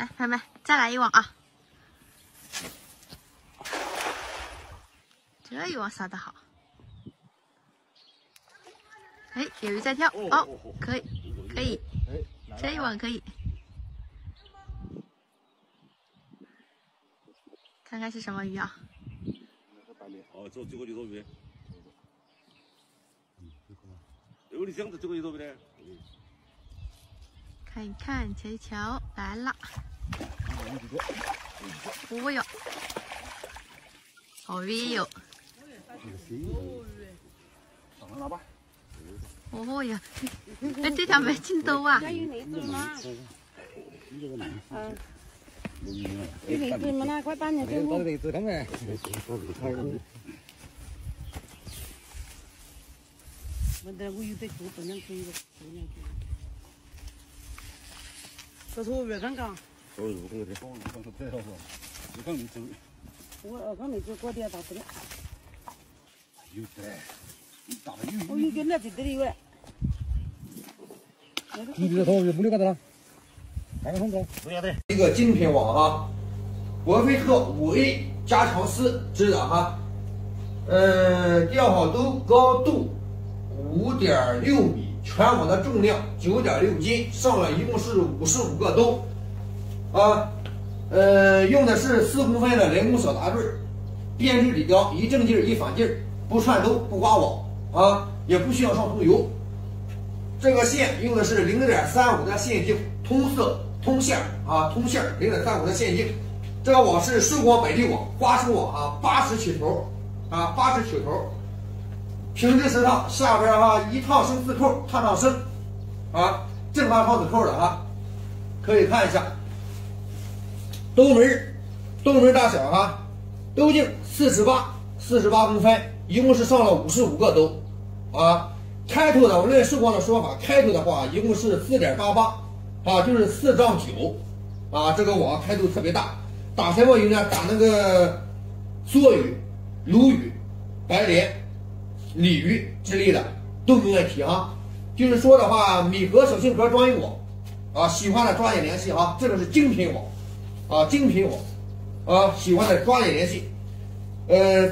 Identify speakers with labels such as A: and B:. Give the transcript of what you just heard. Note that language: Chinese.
A: 来，朋友们，再来一网啊！这一网撒的好。哎，有鱼在跳哦，可以，可以，这一网可以。看看是什么鱼啊？
B: 哦，这最后一条鱼。有你想的这个就多不的？
A: 看一看，瞧一瞧，来了。哦哟，好鱼哟！哦呀，哎，这条没进兜啊！
C: 你子嘛那快搬进去。到你子了没？我这我有在做分两可以的，分两可以。这是我月刚刚。
B: 哦，我看看，我看看太好了，你看你走。
C: 我刚没走，过点大不了。
B: 有的，你打的有。
C: 我有跟那这里有嘞。
B: 你这头就没得干的了。开个通告，
D: 不要的。一个精品网哈，博菲特五 A 加强丝织的哈，呃，钓好都高度五点六米，全网的重量九点六斤，上了一共是五十五个兜，啊，呃，用的是四公分的人工小大坠，编织底雕，一正劲儿一反劲儿，不串钩不刮网啊，也不需要上重油。这个线用的是零点三五的线径，通色。通线啊，通线零点三五的线径，这个网是顺光本地网，花生网啊，八十起头啊，八十起头，平直时长，下边哈一套生四扣，趟趟升啊，正八套子扣的哈，可以看一下，兜门兜门大小哈，兜径四十八四十八公分，一共是上了五十五个兜啊，开头的我论顺光的说法，开头的话一共是四点八八。啊，就是四丈九，啊，这个网开度特别大，打什么鱼呢？打那个梭鱼、鲈鱼、白鲢、鲤鱼之类的都没问题啊。就是说的话，米格小青壳专用网，啊，喜欢的抓紧联系啊，这个是精品网，啊，精品货，啊，喜欢的抓紧联系，呃，